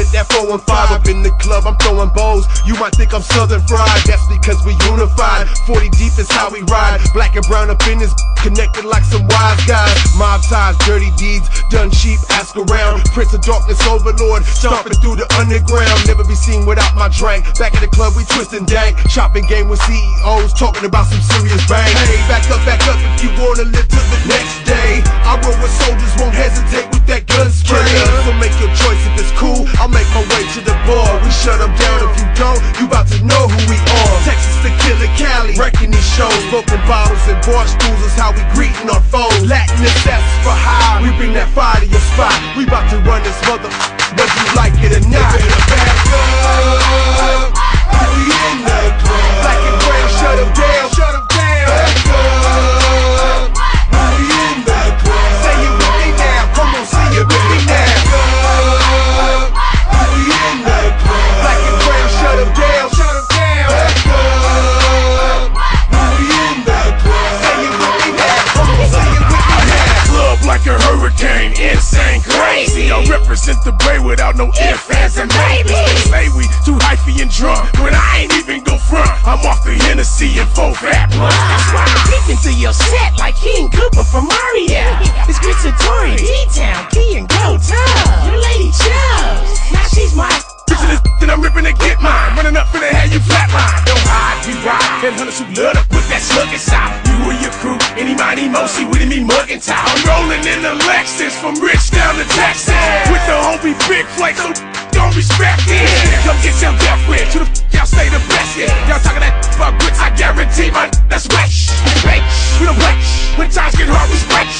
lit that 415 up in the club, I'm throwing bows. You might think I'm Southern fried, that's because we unified. 40 deep is how we ride. Black and brown up in this, connected like some wise guys. Mob ties, dirty deeds, done cheap, ask around. Prince of Darkness Overlord, stomping through the underground. Never be seen without my drink. Back at the club, we twisting dank. Shopping game with CEOs, talking about some serious bang. Hey, back up, back up if you wanna live to the next day. I roll with soldiers, won't hesitate Cali, wrecking these shows. Broken bottles and bar stools is how we greeting our foes. Latin assassin for high. We bring that fire to your spot. We about to run this mother, whether you like it or not. Better back up. We in the club. Black and brown, shut 'em down. Shut 'em down. Insane, crazy. I represent the bay without no ifs, ands, and maybes. They say we too hyphy and drunk, when I ain't even go front. I'm off the Hennessy and four fat blunts. That's why I'm peeking through your set like King Koopa from Mario. It's Chris Satori, D-Town, Kee and Go Tough. Your lady Chubbs. Now she's my Bitch this then I'm ripping to get mine. Running up in the head, you flatline. Don't hide, we ride. Headhunters who love mosi with me tie. I'm rolling in the Lexus from Rich down to Texas. With the homie Big Flake, so don't respect it. Come get your death wish. To the y'all say the best. Y'all talking that about bricks, I guarantee my that's wet. We don't play. When times get hard, we spread.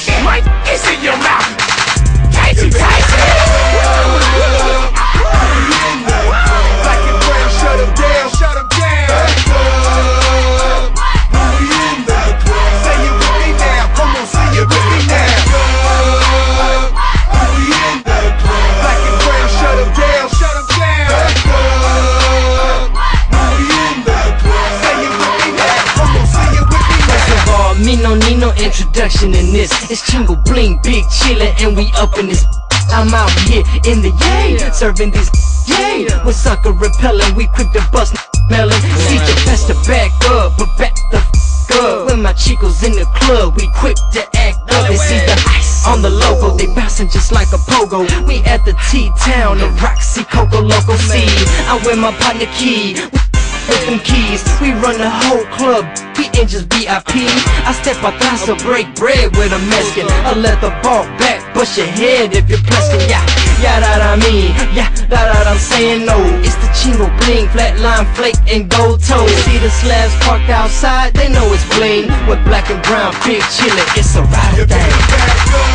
Me no need no introduction in this. It's Chingo Bling, Big Chillin', and we up in this. I'm out here in the yay, serving this yay. With sucker repellin', we quick to bust melon. See the best to back up, but back the f up. When my chicos in the club, we quick to act up. They see the ice on the logo, they bouncing just like a pogo. We at the T-Town, the Roxy Coco Loco. See, I'm with my partner Kee with them keys. We run the whole club, we ain't just VIP. I step atrás to break bread with a Mexican. I let the ball back, bust your head if you're pressing. Yeah, yeah, that I mean, yeah, that, that I'm saying no. It's the Chingo Bling, flatline flake and gold toe. See the slabs parked outside, they know it's bling. With black and brown, big chillin', it's a ride thing.